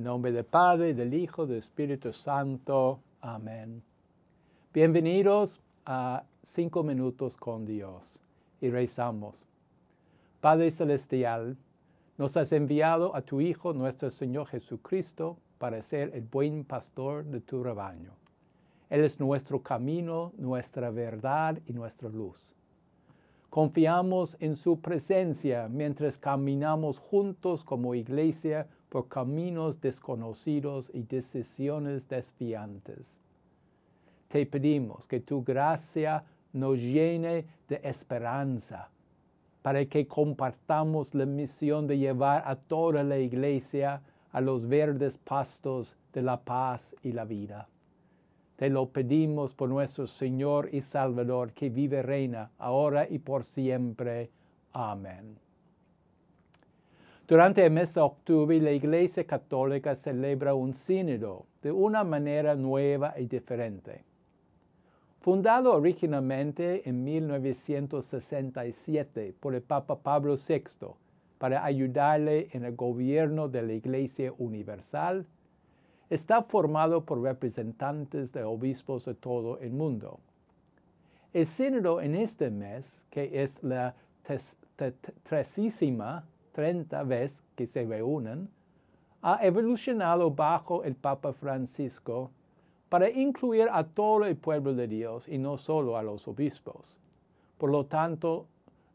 En nombre del Padre, del Hijo, del Espíritu Santo. Amén. Bienvenidos a Cinco Minutos con Dios y rezamos. Padre Celestial, nos has enviado a tu Hijo, nuestro Señor Jesucristo, para ser el buen pastor de tu rebaño. Él es nuestro camino, nuestra verdad y nuestra luz. Confiamos en su presencia mientras caminamos juntos como iglesia por caminos desconocidos y decisiones desfiantes. Te pedimos que tu gracia nos llene de esperanza para que compartamos la misión de llevar a toda la iglesia a los verdes pastos de la paz y la vida. Te lo pedimos por nuestro Señor y Salvador, que vive reina, ahora y por siempre. Amén. Durante el mes de octubre, la Iglesia Católica celebra un sínodo de una manera nueva y diferente. Fundado originalmente en 1967 por el Papa Pablo VI para ayudarle en el gobierno de la Iglesia Universal, está formado por representantes de obispos de todo el mundo. El sínodo en este mes, que es la tresísima treinta vez que se reúnen, ha evolucionado bajo el Papa Francisco para incluir a todo el pueblo de Dios y no solo a los obispos. Por lo tanto,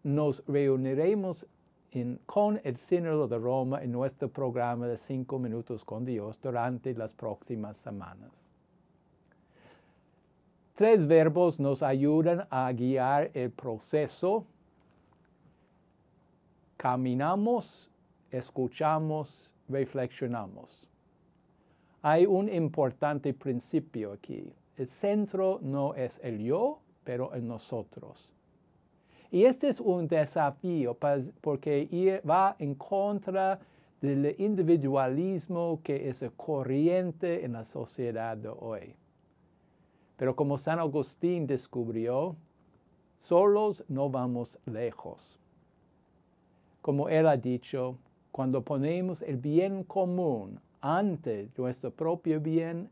nos reuniremos con el Sínodo de Roma en nuestro programa de cinco minutos con Dios durante las próximas semanas. Tres verbos nos ayudan a guiar el proceso. Caminamos, escuchamos, reflexionamos. Hay un importante principio aquí. El centro no es el yo, pero el nosotros. Y este es un desafío porque va en contra del individualismo que es corriente en la sociedad de hoy. Pero como San Agustín descubrió, solos no vamos lejos. Como él ha dicho, cuando ponemos el bien común ante nuestro propio bien,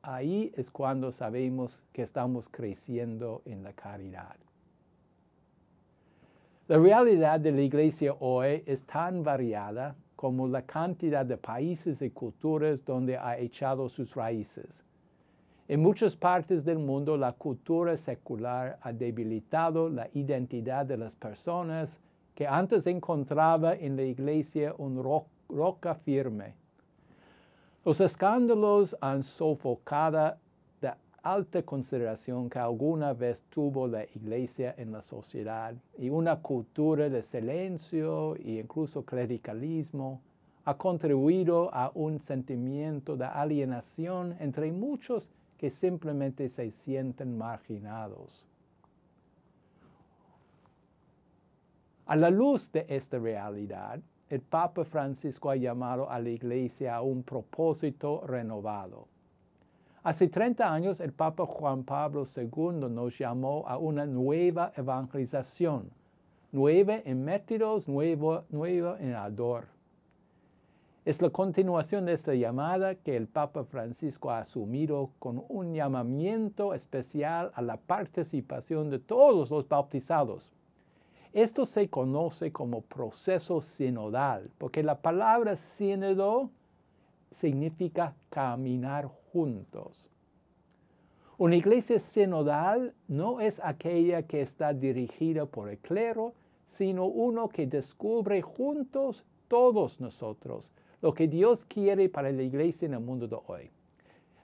ahí es cuando sabemos que estamos creciendo en la caridad. La realidad de la iglesia hoy es tan variada como la cantidad de países y culturas donde ha echado sus raíces. En muchas partes del mundo la cultura secular ha debilitado la identidad de las personas que antes encontraba en la iglesia una roca firme. Los escándalos han sofocado alta consideración que alguna vez tuvo la iglesia en la sociedad y una cultura de silencio e incluso clericalismo ha contribuido a un sentimiento de alienación entre muchos que simplemente se sienten marginados. A la luz de esta realidad, el Papa Francisco ha llamado a la Iglesia a un propósito renovado Hace 30 años el Papa Juan Pablo II nos llamó a una nueva evangelización, nueva en métodos, nueva, en ador. Es la continuación de esta llamada que el Papa Francisco ha asumido con un llamamiento especial a la participación de todos los bautizados. Esto se conoce como proceso sinodal, porque la palabra sínodo significa caminar juntos. Una iglesia sinodal no es aquella que está dirigida por el clero, sino uno que descubre juntos todos nosotros lo que Dios quiere para la iglesia en el mundo de hoy.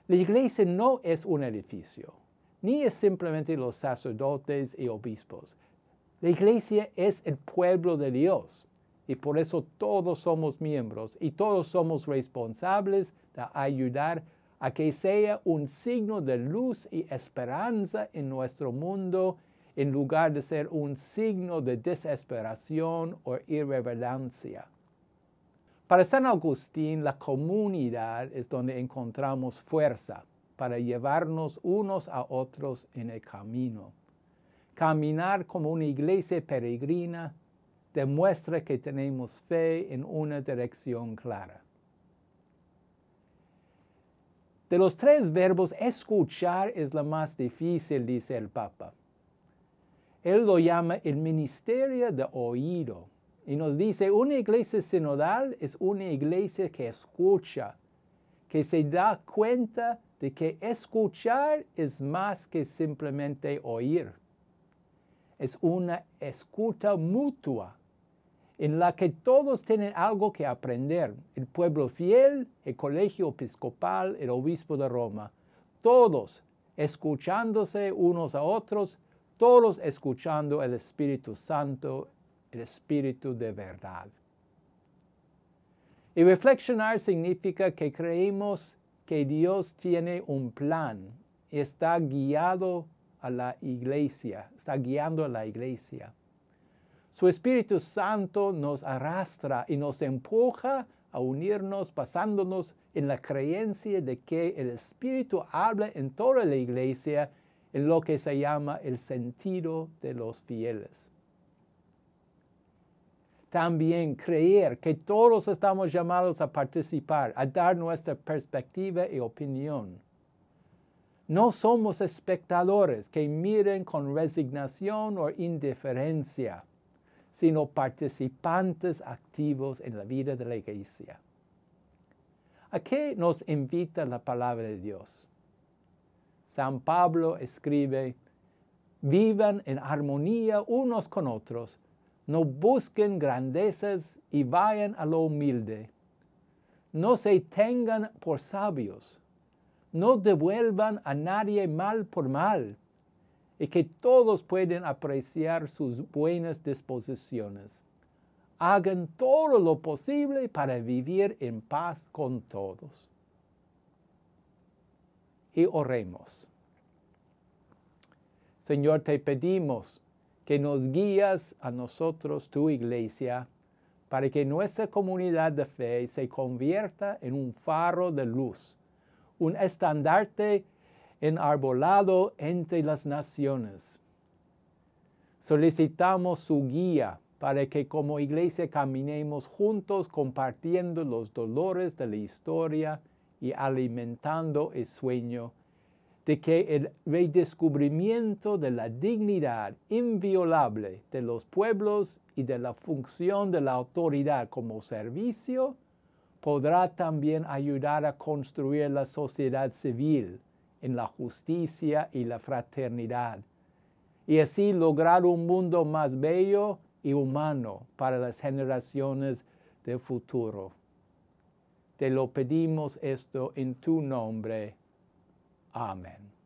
La iglesia no es un edificio, ni es simplemente los sacerdotes y obispos. La iglesia es el pueblo de Dios y por eso todos somos miembros y todos somos responsables de ayudar a que sea un signo de luz y esperanza en nuestro mundo en lugar de ser un signo de desesperación o irreverencia. Para San Agustín, la comunidad es donde encontramos fuerza para llevarnos unos a otros en el camino. Caminar como una iglesia peregrina demuestra que tenemos fe en una dirección clara. De los tres verbos, escuchar es la más difícil, dice el Papa. Él lo llama el ministerio de oído. Y nos dice, una iglesia sinodal es una iglesia que escucha, que se da cuenta de que escuchar es más que simplemente oír. Es una escucha mutua en la que todos tienen algo que aprender. El pueblo fiel, el colegio episcopal, el obispo de Roma. Todos escuchándose unos a otros, todos escuchando el Espíritu Santo, el Espíritu de verdad. Y reflexionar significa que creemos que Dios tiene un plan y está guiado a la iglesia, está guiando a la iglesia. Su Espíritu Santo nos arrastra y nos empuja a unirnos basándonos en la creencia de que el Espíritu habla en toda la iglesia en lo que se llama el sentido de los fieles. También creer que todos estamos llamados a participar, a dar nuestra perspectiva y opinión. No somos espectadores que miren con resignación o indiferencia, sino participantes activos en la vida de la iglesia. ¿A qué nos invita la palabra de Dios? San Pablo escribe, vivan en armonía unos con otros, no busquen grandezas y vayan a lo humilde. No se tengan por sabios, no devuelvan a nadie mal por mal, y que todos pueden apreciar sus buenas disposiciones. Hagan todo lo posible para vivir en paz con todos. Y oremos. Señor, te pedimos que nos guías a nosotros, tu iglesia, para que nuestra comunidad de fe se convierta en un faro de luz, un estandarte enarbolado entre las naciones. Solicitamos su guía para que como iglesia caminemos juntos compartiendo los dolores de la historia y alimentando el sueño de que el redescubrimiento de la dignidad inviolable de los pueblos y de la función de la autoridad como servicio podrá también ayudar a construir la sociedad civil en la justicia y la fraternidad, y así lograr un mundo más bello y humano para las generaciones del futuro. Te lo pedimos esto en tu nombre. Amen.